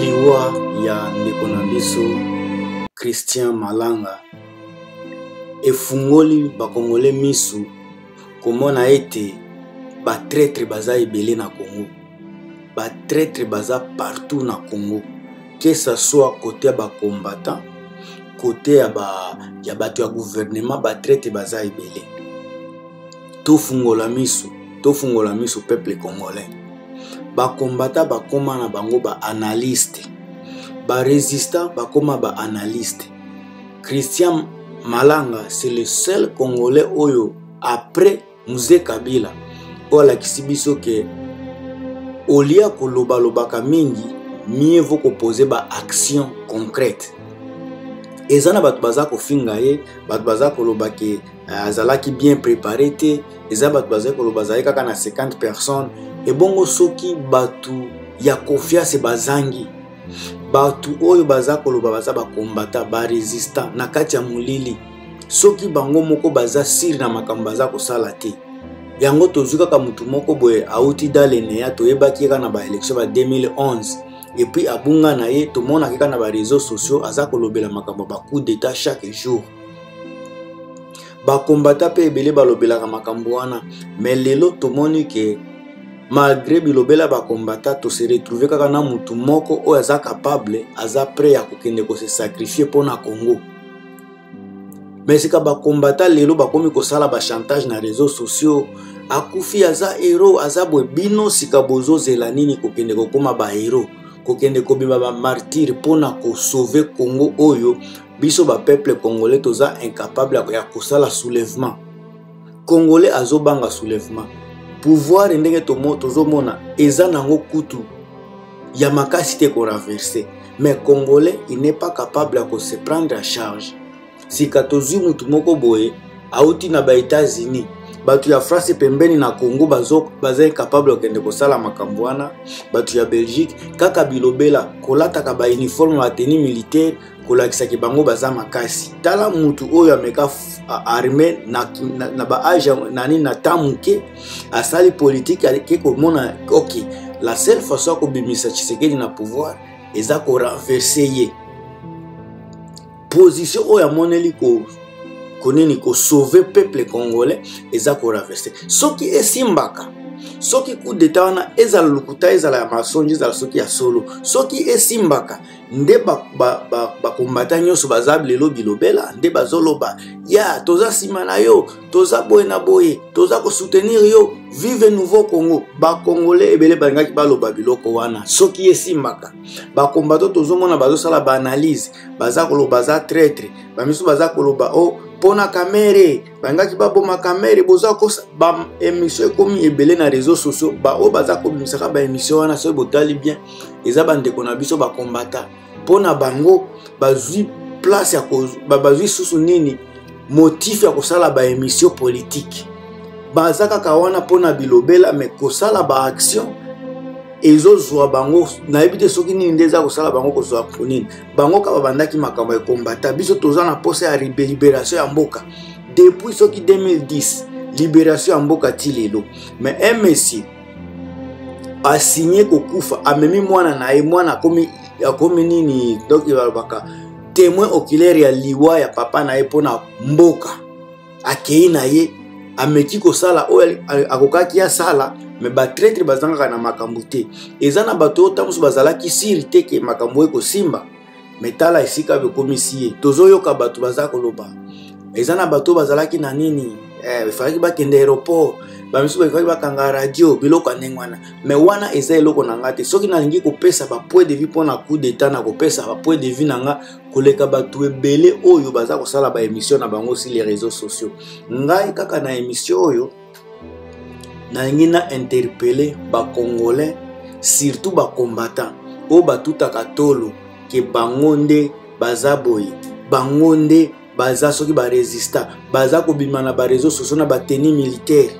liwa ya ndeko na biso christian malanga efungoli bakongole misu komona ete batretre baza ebele na congo batretre baza partout na congo que ce soit kote ya bacombattant kote ya bato ya gouvernement batretre baza ebele tofungola miso tofungola miso peuple congolais bakombata bakoma na bango baanalyste baresistant bakoma baanalyste christian malanga c'est le seul congolais oyo après muze kabila oyo alakisi biso ke olia kolobalobaka mingi mieux vaut kopose baaction concrète eza na bato baza kofinga ye bato baza koloba ke eh, azalaki bien prépare te eza bato bazali koloba azali kaka na 50 personnes ebongo soki bato ya confiance bazangi bato oyo baza koloba baza bakombata baresistant na kati ya molili soki bango moko baza sire na makambo baza kosala te yango tozwi kaka motu moko boye auti daleneya toyebaki ye kaka na baelektio ba 2011 epuis abunga na ye tomonaki kaka na bareseau sociaux aza kolobela makambo ya bacoup d'etat chaque jour bakombata mpe ebele balobelaka makambo wana me lelo tomoni ke malgre bilobela bakombata tose retrouve kaka na motu moko oyo aza capable aza prêt ya kokende kose sacrifie mpo na congo me sika bakombata lelo bakomi kosala bachantage na réseau sociaux akufi aza hero aza boye bino sika bozozela nini kokende kokoma bahero kokende kobima bamartire mpo na kosauve congo oyo biso ba peuple congolais toza incapable ya kosala soulèvement congolais azobanga soulèvement pouvoir ndenge tozomona eza nango kutu ya makasi te koraverse mais congolais il n'est pas capable ya kose prendre en charge sika tozwi motu moko boye auti na ba états-unis bato ya france pembeni na congo baza incapable kokende kosala makambo wana bato ya belgique kaka bilobela kolataka bauniforme bateni militaire kolakisa ke bango baza makasi tala mutu oyo ameka arme na, na, na baage nani na temps moke asali politike ake komona ok la seule façon ya kobimisa tshisekedi na pouvoir eza korenverse ye position oyo amoneli ko konini kosauve peuple congolais eza korenverse soki esimbaka soki coup d'etat wana ezala lokuta ezala ya masonji ezala soki ya solo soki esimbaka nde bakombata nyonso baza lelo bilobela nde bazoloba ya toza nsima na yo toza boye na boye toza kosoutenir yo vive nouveau congo bakongole ebele balingaki baloba biloko wana soki esimbaka bakombato tozomona bazosala baanalyse baza koloba baza traitre bamisusu baza koloba o oh, mpona kamere balingaki baboma kamere boza kosa baémission ekomi ebele na réseau sociaux baoyo baza kobimisaka baémission wana soki botali bien eza bandeko na biso bakombata mpo na bango bazwi place ya bazwi susu nini motif ya kosala baémission politike baza kaka wana mpo na bilobela me kosala baaction ezozwa bango nayebi te soki nini nde eza kosala bango kozwa nini bango kaka babandaki makambo ya kombata biso toza na mposa ya liberation ya mboka depuis soki 2010 liberation ya mboka ti lelo mais un messie asigne kokufa amemi mwana na ye mwana akomi, akomi nini donc balobaka témoin oculaire ya liwa ya papa na ye mpo na mboka akei na ye ameki kosala oyo akokaki asala me batraitre bazangaka na makambo te eza na bato oyo ntango mosusu bazalaki siri te ke makambo ekosimba me tala esika bekomisi ye tozoyoka bato baza koloba eza na bato oyo bazalaki na nini eh, efalaki bakende aéroport bamisusu baifaki bakanga radio biloko ya ndenge wana me wana eza eloko na ngai te soki nalingi kopesa bapoint de vue mpo na coup d'état na kopesa bapoint de vue na ngai koleka bato ebele oyo baza kosala ba émission na bango si les réseaux sociaux ngai kaka na émission oyo nalingi na interpele bacongolais surtout bacombattant oyo batutaka tolo ke bango nde baza boye bango nde baza soki baresista baza kobima na bareseau sociaux na bateni militaire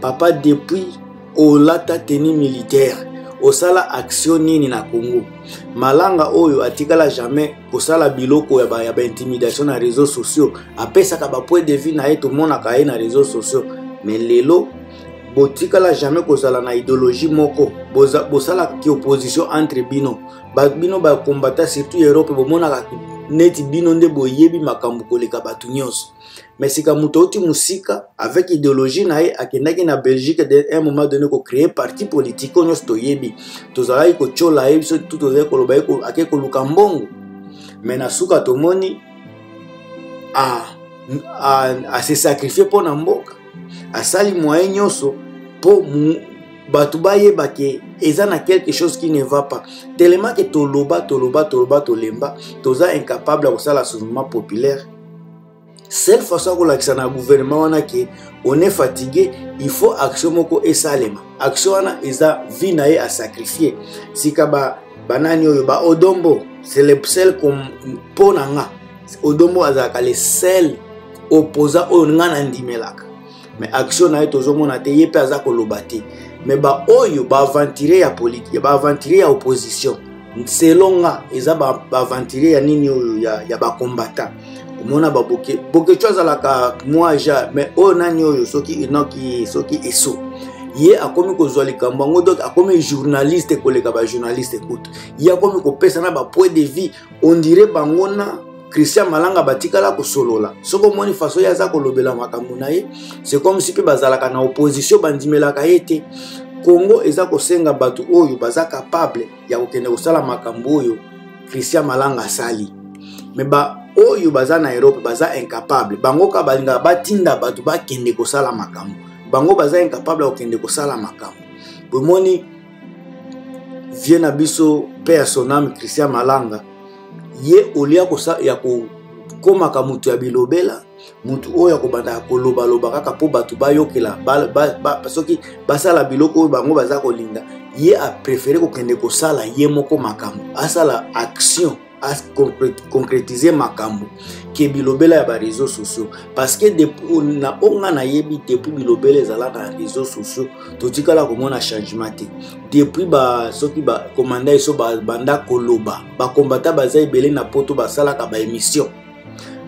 papa depuis olata teni militaire osala action nini na congo malanga oyo atikala jamais kosala biloko ya baintimidation ba na réseau sociaux apesaka bapoint de vie na ye tomonaka ye na réseau sociaux mais lelo botikala jamais kozala na idéologie moko bosalaka ki opposition entre bino ba, bino bacombatant surtout ya europe bomonaka neti bino nde boyebi makambo koleka bato nyonso mais sika moto auti mosika avec idéologie na ye akendaki na belgique de un moment donné kocréer parti politique oyo nyonso toyebi tozalaki kotyola ye biso tu tozalaki koloba ye ake koluka mbongo mais na suka tomoni ase sacrifie mpo na mboka asali moyen nyonso mpo bato bayeba ke eza na quelque chose qui ne va pas telema ke toloba toloba toloba tolemba toza incapable ya kosala souvement populaire seule façon ya kolakisa na gouvernement wana ke on est fatigue il faut action moko esalema action wana eza vie na ye asacrifie sika ba banani oyo ba odombo c'est le seul mpo na nga odombo azalaka le seul opposant oyo nga nandimelaka mais action na ye tozomona te ye mpe aza koloba te mais baoyo baaventurier ya politike baaventurier ya opposition nselo nga eza baaventurier ba ya nini oyo ya, ya bacombattant omona baboke bokeco azalaka mwa ja mais oyo nani oyo soki inoki soki eso ye akomi kozwa likambo yango donc akomi journaliste koleka bajournaliste kutu ye akomi kopesa na bapoint de vie on dirait bango na christian malanga batikala kosolola soki omoni faso ye aza kolobela makambo na ye se comme si mpe bazalaka na opposition bandimelaka ye te congo eza kosenga bato oyo baza capable ya kokende kosala makambo oyo christian malanga asali me baoyo baza na europe baza incapable bango kaka balingaka batinda bato bakende kosala makambo bango baza incapable ya kokende kosala makambo bomoni vie na biso mpe ya soname christian malanga ye olia ya kokomaka moto ya bilobela moto oyo akobanda kolobaloba kaka mpo bato bayokela ba, ba, ba, soki basala biloko oyo bango baza kolinga ye aprefere kokende kosala ye moko makambo asala action a concrétiser makambo ke bilobela ya bareseau sociaux parce que na oyo ngai nayebi depuis bilobela ezalaka na réseau sociaux totikala komona changement te depuis ba, soki bakomanda eso babanda koloba bakombata baza ebele na poto basalaka baémission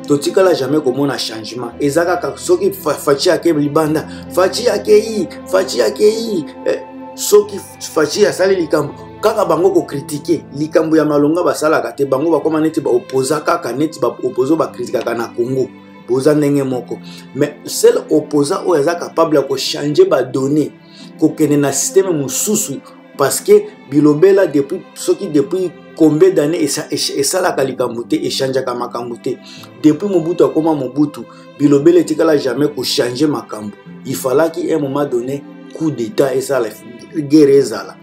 totikala jamais komona changement eza kaka soki faci ake libanda faci akei faci akei eh, soki faci asali likambo kaka bango kokritike likambo ya malonga basalaka te bango bakoma neti baopoza kaka neti baopoza bakritikaka na congo boza ndenge moko mais sel opoza oyo aza capable ya kochange badonne kokende na systeme mosusu parce que bilobela depuis soki depuis combien d'années esalaka likambo te echangeaka makambo te depuis mobutu akoma mobutu bilobela etikala jamais kochange makambo il falaki un moment donné coup d'état esala guerre ezala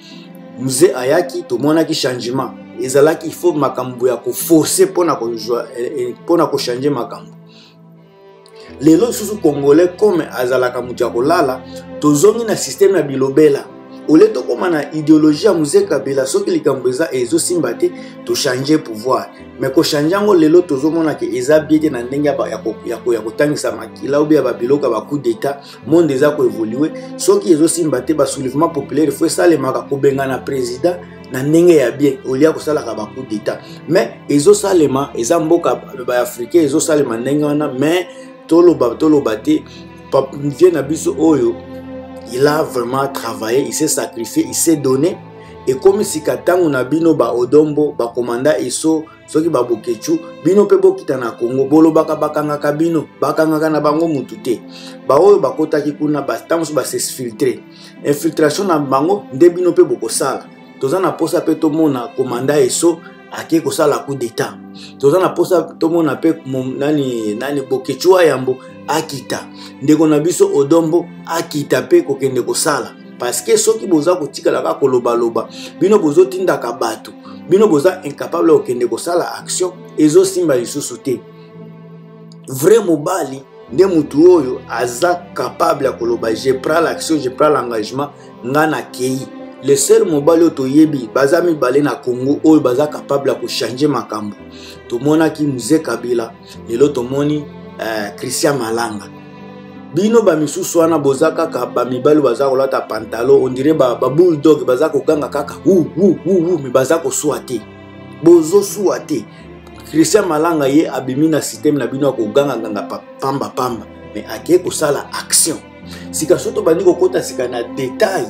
mzee ayaki tomonaki changement ezalaki il faut makambo ya koforce mpona kozwa eh, eh, mpona kochange makambo lelo lisusu congolais comme azalaka moto ya kolala tozongi na systeme ya bilobela ole tokóma na ideologie ya muse kabila soki likambo eza ezosimba te tochange pouvoir me kochange yango lelo tozomona ke eza bie te na ndenge ya kotangisa makila obe ya babiloko ya bacoup d'état monde eza koevolue soki ezosimba te basoulèvement populaire fo esalemaka kobengana président na ndenge ya bien olia kosalaka bacoup d'état mais ezosalema eza mboka baafricain ezosalema ndenge wana mais toloba toloba te vie na biso oyo il a vraiment travaillé il s'est sacrifié il s'est donné ekomi sika ntango na bino baodombo bakomanda eso soki baboketshu bino mpe bokita na congo bolobaka bakangaka bino bakangaka na bango mutu te baoyo bakotaki kuna bata mosusu basesfiltre infiltration na bango nde bino mpe bokosala toza na mposa mpe tomona komanda eso ake kosala coup d'etat toza na mposa tomona mpe nani, nani boketshu ayambo akita ndeko na biso odombo akita mpe kokende kosala parceke soki boza kotikala kaka kolobaloba bino bozotindaka bato bino boza incapable ya kokende kosala action ezosimba lisusu te vrai mobali nde motu oyo aza capable ya koloba je prends l'action je prends l'engagement ngai nakei le seul mobali oyo toyebi baza mibale na congo oyo baza capable ya kochange makambo tomonaki muze kabila lelo tomoni uh, christian malanga bino bamisusu wana boza kaka bamibali baza kolata pantalo ondire babulldog baza koganga kaka wuwuwuwu me baza koswa te bozoswa te christian malanga ye abimi na systeme na bino ya kogangaganga pambapamba me akei kosala action sika so tobandi kokota sika na detail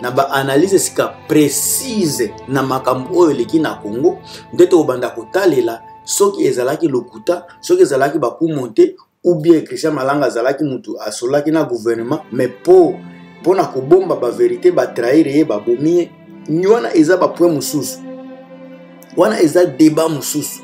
na baanalyse sika précise na makambo oyo eleki na congo nde tokobanda kotalela soki ezalaki lokuta soki ezalaki bakumo te ou bien christian malanga azalaki mutu asolaki na gouvernement mais po mpo na kobomba baverité batrahire ye babomi ye ni wana eza bapoint mosusu wana eza deba mosusu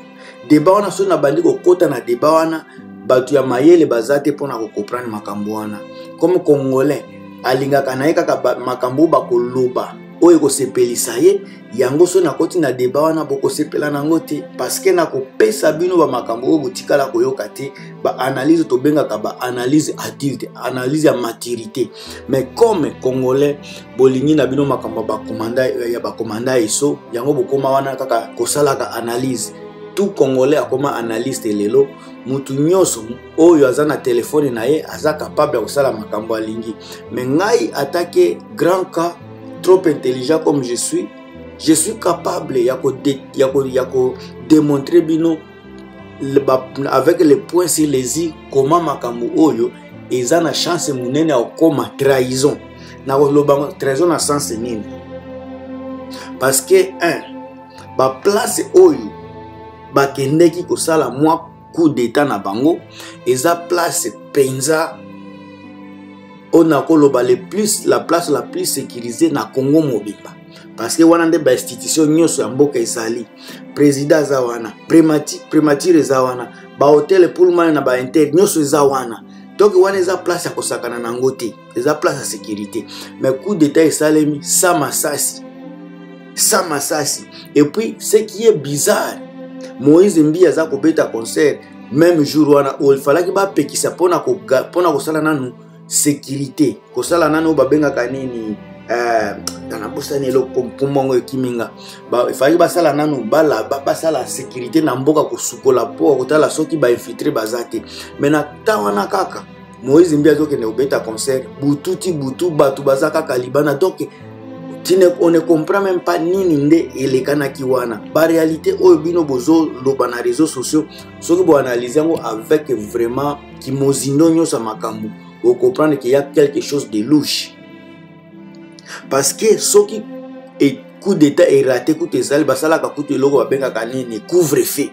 deba wana soki nabandi kokɔta na deba wana bato ya mayele baza te mpo na kokomprendre makambo wana comme congolais alingaka na ye kaka makambo oyo bakoloba oyo ekosepelisa ye yango soki nakoti na deba wana bokosepela na yango te parceke nakopesa bino bamakambo oyo botikala koyoka te baanalyse tobengaka baanalyse adulte analyse ya maturité mais comme congolais bolingi na bino makambo ya bakomanda eso yango bokoma wana kaka kosalaka analyse tout congolais akoma analyste lelo motu nyonso oyo aza na telefone na ye aza capable ya kosala makambo alingi me ngai atake grand cas trop intelligent comme je suis je suis capable ya kodemontre bino avec les points sur les i koma makambo oyo eza na chance monene ya kokoma trahison nakoloba trahison na sens nini parce que un baplace oyo bakendeki kosala mwa coup d'etat na bango eza place mpenza oyo nakoloba le plus la place la plus sécurisée na congo mobimba parce que wana nde bainstitution nyonso ya mboka ezali président aza wana primature eza wana bahotel pullman na bainter nyonso eza wana donc wana eza place ya kosakana na yango te eza place ya sécurité mais coup d'état esalemi sans masasi sans masasi et puis ce qui est bizarre moïse mbi aza kobeta concert même jour wana oyo efalaki bapekisa mpona kosala nanu sécurité kosala nanu oyo babengaka nini euh, nabosani eloko mpumba yango ekimi nga efalaki basala nanu balaba basala sécurité na mboka kosukola mpo kotala soki bainfiltre baza te mai na temps wana kaka moïse mbi azokende kobeta concert butu ti butu bato baza kaka libana donc tu ne, on ne comprend même pas nini nde elekanaki wana baréalité oyo bino bozoloba na réseau sociaux soki boanalyse yango avec vraiment kimozindo nyonso ya makambo okomprendre qu'il y a quelque chose de louche parce que soki coup d'état erate kutu ezali basalaka kutu eloko babengaka nini couvre feu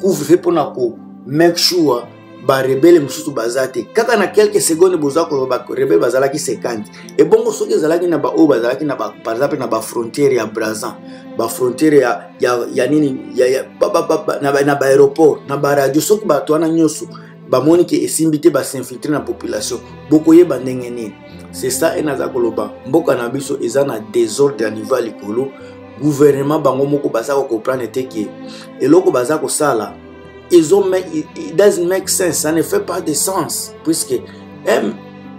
couvre-feu mpo na ko make sure barebele mosusu baza te kaka na quelques seconde boza koloba barebele bazalaki 50 ebongo soki ezalaki na baoyo bazalaki na par exemple na bafrontiere ya brazan bafrontiere ya, ya, ya nini ya, ya, ba, ba, ba, ba, na, na baaéroport na baradio soki bato wana nyonso bamoni ke esimbi te basinfiltre na population bokoyeba ndenge nini c'est ça ena aza koloba mboka na biso eza na desordre ya niveau ya likolo gouvernement bango moko baza kocomprendre te ke eloko baza kosala it doesn't make sense ça ne fait pas de sens puisque un,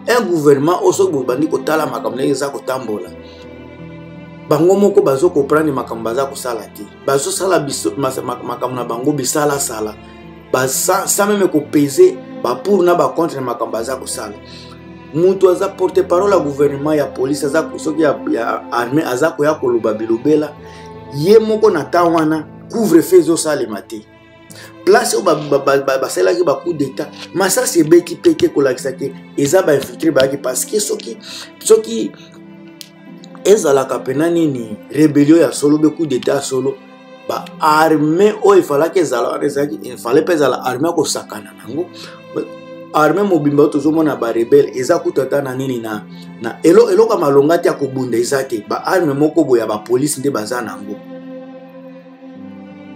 un gouvernement oyo soki bobandi kotala makambo ndenge eza kotambola bango moko bazo comprendre makambo baza kosala te bazosala makambo na bango bisalasala sans meme kopese bapour na bacontre na makambo baza kosala moto aza porte parole ya gouvernement ya police aza soki ya, ya armée aza koya koloba bilobela ye moko na temps wana couvre feu ezosalema te place oyo basalelaki bacoup d'état masasi ebeti pete kolakisa te eza bainfiltre bayaki parce que soki soki ezalaka pena nini rebellion ya solo be coup d'etat ya solo ba armée oyo efalaki ezala wana ezalaki efale mpe ezala armée ya kosakana nango armée mobimba oyo tozomona barebele eza kutu ata na nini na, na elo, eloko ya malonga te ya kobunda eza te baarme moko boye ya bapolisi nde baza nango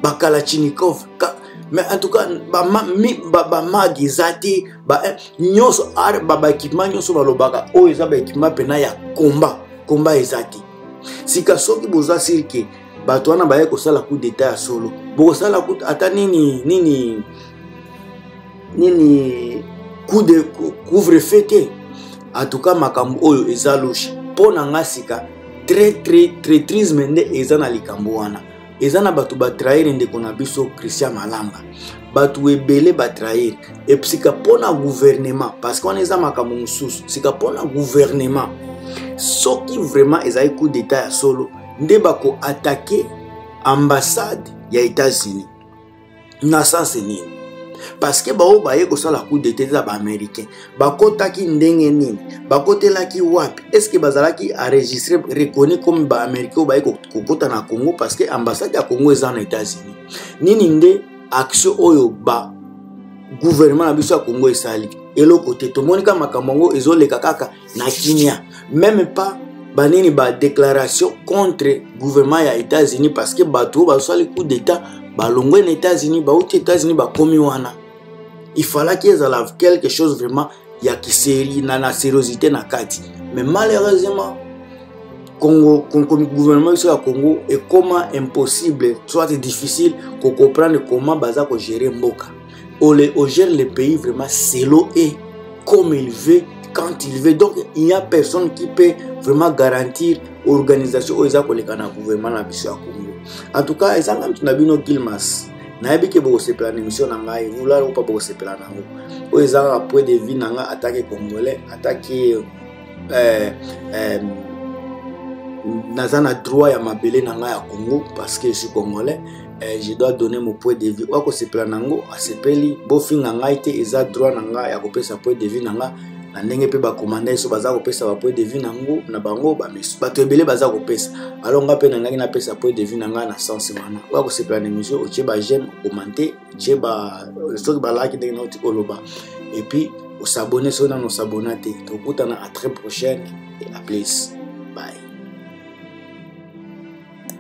bakalachinikov ka, mais en tout cas bamagi ba, ba, ba eza te eh, nyonso babaekipema nyonso balobaka oyo eza baekipema mpena ya komba komba eza te sika soki boza sirke bato wana baye kosala coup d'etat ya solo bokosala ata nini nini nini coup de couvre feu te en tout cas makambo oyo eza louche mpo na nga sika traitrisme nde eza na likambo wana eza na bato batrahire ndeko na biso christian malamba bato ebele batrahire epsika mpo na guvernema parce que wana eza makambo mosusu sika mpo na guvernema soki vraiment ezali coup d'etat ya solo nde bakoatake ambassade ya états-unis na sanse nini parceke baoyo baye kosala coup dete eza baaméricain bakotaki ndenge nini bakotelaki wapi estce bazalaki enregistre reconnu comme baaméricain oyo baye kokota na congo parceke ambassade ya congo eza na états-unis nini nde action oyo ba gouvernement na biso ya congo esali eloko te tomoni kaka makambo yango ezoleka kaka na kimia meme pas banini badéclaration contre gouvernement ya états-unis parce que bato oyo basali coup d'état balongwe na états-unis bauti états-unis bakomi wana il falaki ezala quelque chose vraiment ya kiseri na na seriosité na kati mais malheureusement Congo, Congo, gouvernement biso ya Congo ekoma impossible soit difficile ko comprendre comment baza ko gérer mboka on, les, on gère le pays vraiment selon et comme il veut quand il veut donc il n'y a personne qui peut vraiment garantir organisation oyo eza koleka na gouvernement na biso ya congo en tout cas ezanga moto na bino gilmas nayebi ke bokosepela na émission na ngai vula opa bokosepela na yango oyo eza kaka point de vue na ngai atake congolais atake eh, eh, naza na droit ya mabele na ngai ya congo parce que je suis congolais eh, je dois donner mon point de vue oyo akosepela na yango asepeli bofinga ngai te eza droit na ngai ya kopesa point de vue na ngai na ndenge mpe bakomanda yesu baza kopesa bapoint de vue na yango na bango bamesu bato ebele baza kopesa alonga mpe nalingaki napesa point de vue na ngai na sense wana oyo akosepela na emission otie bagene okomante je ba soki balaki ndenge noti koloba et puis osabone soki nano osabona te tokutana à très prochaine et à plus bye